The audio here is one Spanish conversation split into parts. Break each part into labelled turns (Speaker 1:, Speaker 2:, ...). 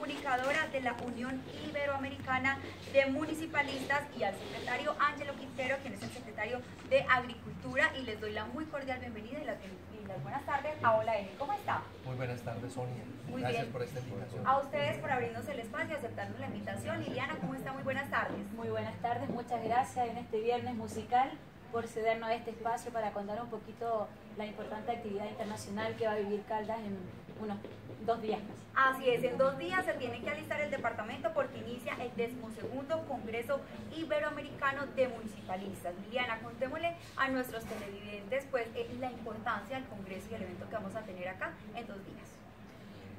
Speaker 1: comunicadora de la Unión Iberoamericana de Municipalistas, y al secretario Ángelo Quintero, quien es el secretario de Agricultura, y les doy la muy cordial bienvenida y las, buenas tardes a Hola Eli. ¿Cómo está?
Speaker 2: Muy buenas tardes, Sonia. Muy Gracias por esta invitación.
Speaker 1: A ustedes por abrirnos el espacio, aceptando la invitación. Liliana, ¿cómo está? Muy buenas tardes.
Speaker 3: Muy buenas tardes, muchas gracias en este viernes musical por cedernos este espacio para contar un poquito la importante actividad internacional que va a vivir Caldas en unos dos días
Speaker 1: más. Así es, en dos días se tiene que alistar el departamento porque inicia el decimosegundo Congreso Iberoamericano de Municipalistas. Liliana, contémosle a nuestros televidentes pues eh, la importancia del Congreso y el evento que vamos a tener acá en dos días.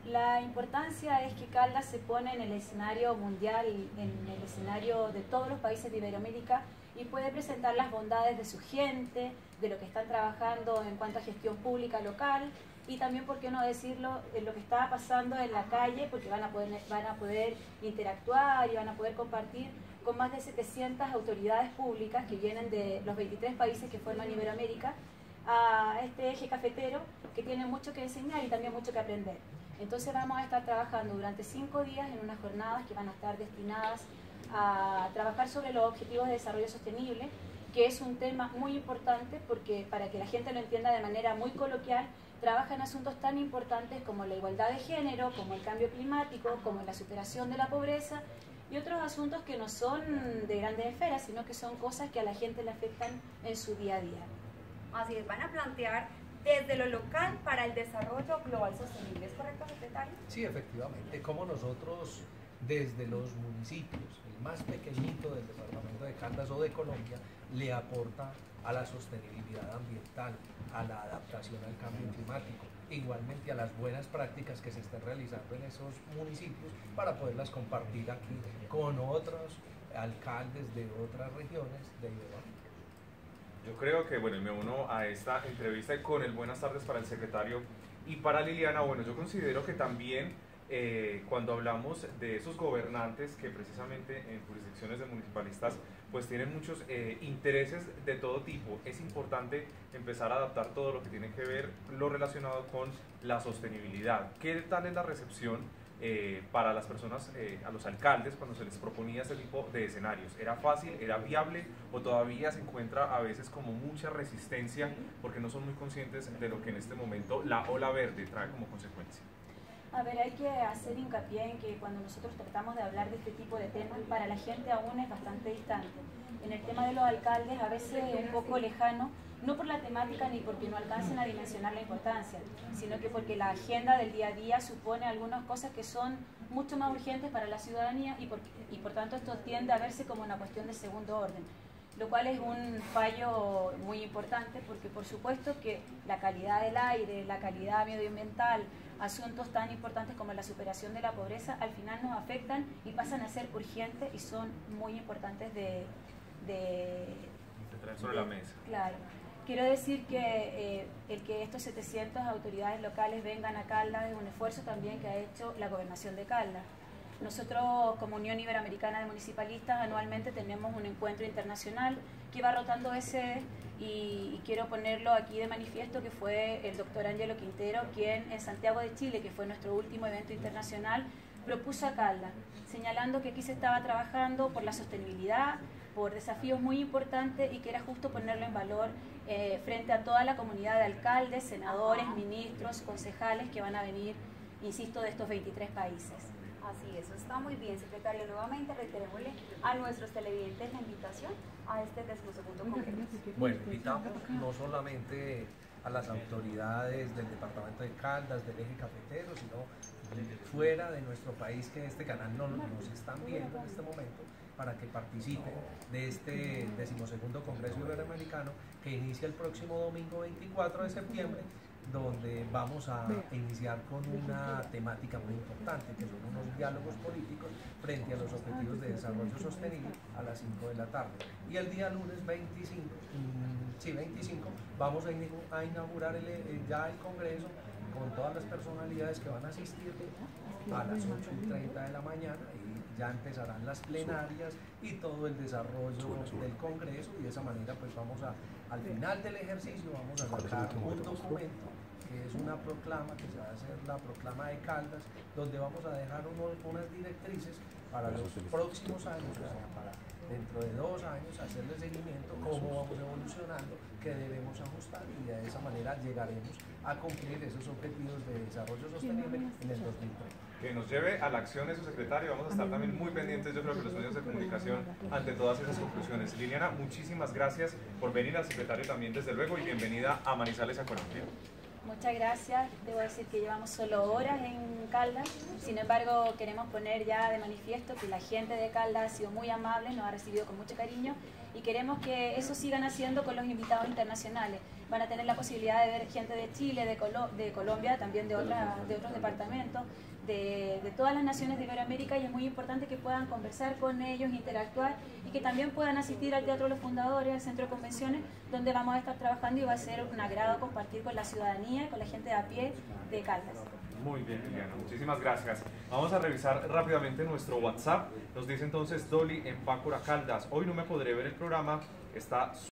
Speaker 3: La importancia es que Caldas se pone en el escenario mundial, en el escenario de todos los países de Iberoamérica y puede presentar las bondades de su gente, de lo que están trabajando en cuanto a gestión pública local y también, por qué no decirlo, de lo que está pasando en la calle, porque van a, poder, van a poder interactuar y van a poder compartir con más de 700 autoridades públicas que vienen de los 23 países que forman Iberoamérica a este eje cafetero que tiene mucho que enseñar y también mucho que aprender. Entonces vamos a estar trabajando durante cinco días en unas jornadas que van a estar destinadas a trabajar sobre los objetivos de desarrollo sostenible, que es un tema muy importante porque para que la gente lo entienda de manera muy coloquial, trabaja en asuntos tan importantes como la igualdad de género, como el cambio climático, como la superación de la pobreza y otros asuntos que no son de grandes esferas, sino que son cosas que a la gente le afectan en su día a día.
Speaker 1: Así es, van a plantear desde lo local para el desarrollo global sostenible. ¿Es correcto, secretario?
Speaker 2: Sí, efectivamente. Como nosotros desde los municipios, el más pequeñito del departamento de Caldas o de Colombia, le aporta a la sostenibilidad ambiental, a la adaptación al cambio climático, igualmente a las buenas prácticas que se están realizando en esos municipios para poderlas compartir aquí con otros alcaldes de otras regiones de Iberoamérica.
Speaker 4: Yo creo que, bueno, me uno a esta entrevista con el buenas tardes para el secretario y para Liliana. Bueno, yo considero que también eh, cuando hablamos de esos gobernantes que precisamente en jurisdicciones de municipalistas pues tienen muchos eh, intereses de todo tipo, es importante empezar a adaptar todo lo que tiene que ver lo relacionado con la sostenibilidad. ¿Qué tal es la recepción eh, para las personas, a los alcaldes, cuando se les proponía este tipo de escenarios? ¿Era fácil, era viable o todavía se encuentra a veces como mucha resistencia porque no son muy conscientes de lo que en este momento la ola verde trae como consecuencia?
Speaker 3: A ver, hay que hacer hincapié en que cuando nosotros tratamos de hablar de este tipo de temas, para la gente aún es bastante distante. En el tema de los alcaldes, a veces es un poco lejano, no por la temática ni porque no alcancen a dimensionar la importancia, sino que porque la agenda del día a día supone algunas cosas que son mucho más urgentes para la ciudadanía y por, y por tanto esto tiende a verse como una cuestión de segundo orden lo cual es un fallo muy importante porque por supuesto que la calidad del aire, la calidad medioambiental, asuntos tan importantes como la superación de la pobreza al final nos afectan y pasan a ser urgentes y son muy importantes de...
Speaker 4: de, traer sobre la mesa.
Speaker 3: Claro. Quiero decir que eh, el que estos 700 autoridades locales vengan a Caldas es un esfuerzo también que ha hecho la gobernación de Caldas. Nosotros como Unión Iberoamericana de Municipalistas anualmente tenemos un encuentro internacional que va rotando ese y, quiero ponerlo aquí de manifiesto que fue el doctor Angelo Quintero quien en Santiago de Chile, que fue nuestro último evento internacional, propuso a Calda, señalando que aquí se estaba trabajando por la sostenibilidad, por desafíos muy importantes y que era justo ponerlo en valor eh, frente a toda la comunidad de alcaldes, senadores, ministros, concejales que van a venir, insisto, de estos 23 países.
Speaker 1: Así, eso está muy bien, secretario. Nuevamente reiterémosle a nuestros televidentes la invitación a este decimosegundo congreso.
Speaker 2: Bueno, invitamos no solamente a las autoridades del departamento de Caldas, del eje cafetero, sino fuera de nuestro país que este canal no nos están viendo en este momento para que participen de este decimosegundo Congreso Iberoamericano que inicia el próximo domingo 24 de septiembre donde vamos a iniciar con una temática muy importante, que son unos diálogos políticos frente a los objetivos de desarrollo sostenible a las 5 de la tarde. Y el día lunes 25, mm, sí, 25 vamos a inaugurar eh, ya el Congreso con todas las personalidades que van a asistir a las 8 y 30 de la mañana y ya empezarán las plenarias y todo el desarrollo del Congreso y de esa manera pues vamos a, al final del ejercicio vamos a sacar un documento que es una proclama que se va a hacer la proclama de Caldas, donde vamos a dejar unas directrices para los próximos años, o sea, para dentro de dos años hacerle seguimiento, cómo vamos evolucionando, qué debemos ajustar y de esa manera llegaremos a cumplir esos objetivos de desarrollo sostenible en el 2030
Speaker 4: que nos lleve a la acción de su secretario. Vamos a estar también muy pendientes, yo creo que los medios de comunicación, ante todas esas conclusiones. Liliana, muchísimas gracias por venir al secretario también, desde luego, y bienvenida a Manizales a Colombia.
Speaker 3: Muchas gracias. Debo decir que llevamos solo horas en Caldas. Sin embargo, queremos poner ya de manifiesto que la gente de Caldas ha sido muy amable, nos ha recibido con mucho cariño y queremos que eso sigan haciendo con los invitados internacionales. Van a tener la posibilidad de ver gente de Chile, de, de Colombia, también de, de otros departamentos, de, de, todas las naciones de Iberoamérica y es muy importante que puedan conversar con ellos, interactuar y que también puedan asistir al Teatro de los Fundadores, al Centro de Convenciones, donde vamos a estar trabajando y va a ser un agrado compartir con la ciudadanía con la gente de a pie de Caldas.
Speaker 4: Muy bien, Liliana, muchísimas gracias. Vamos a revisar rápidamente nuestro WhatsApp. Nos dice entonces Dolly en Pácora Caldas. Hoy no me podré ver el programa, está